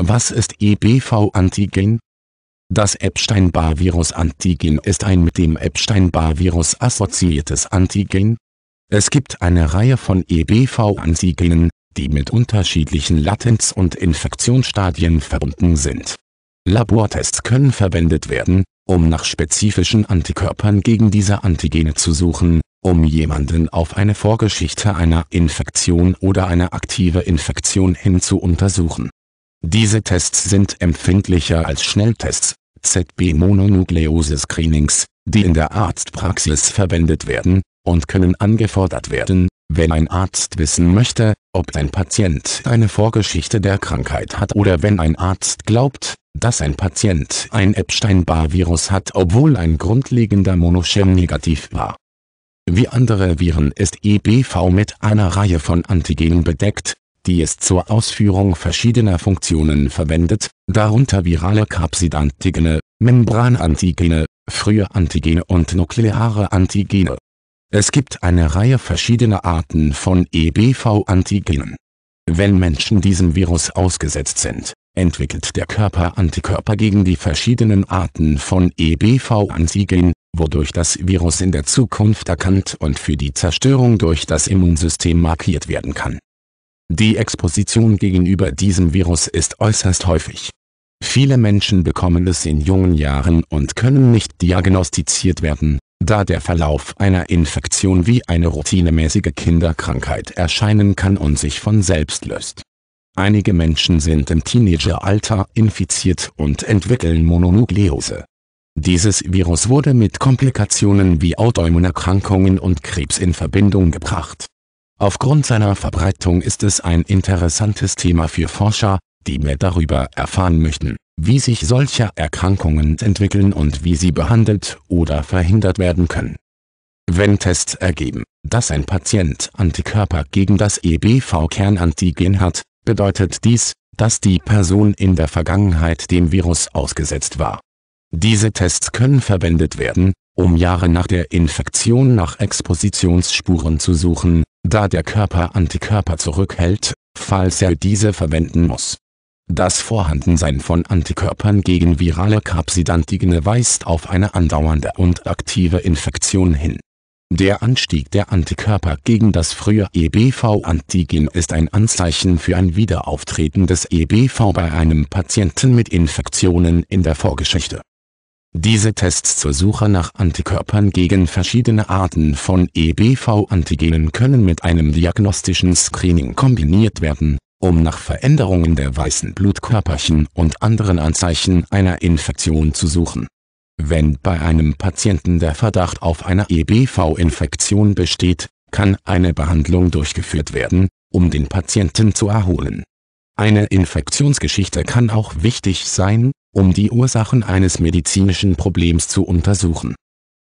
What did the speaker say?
Was ist EBV-Antigen? Das Epstein-Barr-Virus-Antigen ist ein mit dem Epstein-Barr-Virus assoziiertes Antigen. Es gibt eine Reihe von EBV-Antigenen, die mit unterschiedlichen Latenz- und Infektionsstadien verbunden sind. Labortests können verwendet werden, um nach spezifischen Antikörpern gegen diese Antigene zu suchen, um jemanden auf eine Vorgeschichte einer Infektion oder eine aktive Infektion hin zu untersuchen. Diese Tests sind empfindlicher als Schnelltests, ZB-Mononukleose-Screenings, die in der Arztpraxis verwendet werden, und können angefordert werden, wenn ein Arzt wissen möchte, ob ein Patient eine Vorgeschichte der Krankheit hat oder wenn ein Arzt glaubt, dass ein Patient ein Epstein-Barr-Virus hat obwohl ein grundlegender Monochem negativ war. Wie andere Viren ist EBV mit einer Reihe von Antigenen bedeckt, die es zur Ausführung verschiedener Funktionen verwendet, darunter virale Capsid-Antigene, Membranantigene, frühe Antigene und nukleare Antigene. Es gibt eine Reihe verschiedener Arten von EBV-Antigenen. Wenn Menschen diesem Virus ausgesetzt sind, entwickelt der Körper Antikörper gegen die verschiedenen Arten von EBV-Antigen, wodurch das Virus in der Zukunft erkannt und für die Zerstörung durch das Immunsystem markiert werden kann die Exposition gegenüber diesem Virus ist äußerst häufig. Viele Menschen bekommen es in jungen Jahren und können nicht diagnostiziert werden, da der Verlauf einer Infektion wie eine routinemäßige Kinderkrankheit erscheinen kann und sich von selbst löst. Einige Menschen sind im Teenageralter infiziert und entwickeln Mononukleose. Dieses Virus wurde mit Komplikationen wie Autoimmunerkrankungen und Krebs in Verbindung gebracht Aufgrund seiner Verbreitung ist es ein interessantes Thema für Forscher, die mehr darüber erfahren möchten, wie sich solche Erkrankungen entwickeln und wie sie behandelt oder verhindert werden können. Wenn Tests ergeben, dass ein Patient Antikörper gegen das EBV-Kernantigen hat, bedeutet dies, dass die Person in der Vergangenheit dem Virus ausgesetzt war. Diese Tests können verwendet werden, um Jahre nach der Infektion nach Expositionsspuren zu suchen, da der Körper Antikörper zurückhält, falls er diese verwenden muss. Das Vorhandensein von Antikörpern gegen virale Capsidantigene weist auf eine andauernde und aktive Infektion hin. Der Anstieg der Antikörper gegen das frühe EBV-Antigen ist ein Anzeichen für ein Wiederauftreten des EBV bei einem Patienten mit Infektionen in der Vorgeschichte diese Tests zur Suche nach Antikörpern gegen verschiedene Arten von EBV-Antigenen können mit einem diagnostischen Screening kombiniert werden, um nach Veränderungen der weißen Blutkörperchen und anderen Anzeichen einer Infektion zu suchen. Wenn bei einem Patienten der Verdacht auf eine EBV-Infektion besteht, kann eine Behandlung durchgeführt werden, um den Patienten zu erholen. Eine Infektionsgeschichte kann auch wichtig sein, um die Ursachen eines medizinischen Problems zu untersuchen